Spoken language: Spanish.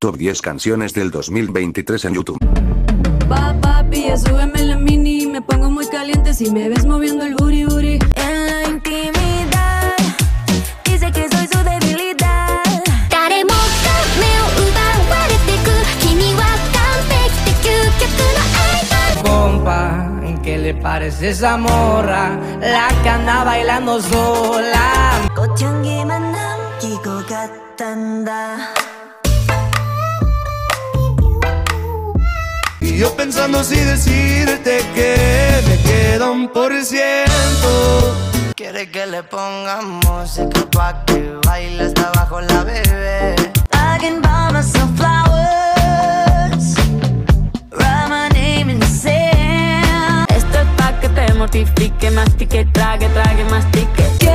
Top 10 canciones del 2023 en YouTube. Pa, papi, ya súbeme la mini. Me pongo muy caliente si me ves moviendo el booty booty. En la intimidad, dice que soy su debilidad. Compa, ¿qué le parece esa morra? La que anda bailando sola. Y yo pensando si decirte que me queda un por ciento. Quiere que le pongamos música pa' que baile hasta abajo la bebé. I can buy myself flowers. Write my name in the sand. Esto es pa' que te mortifique, mastique, trague, trague, mastique.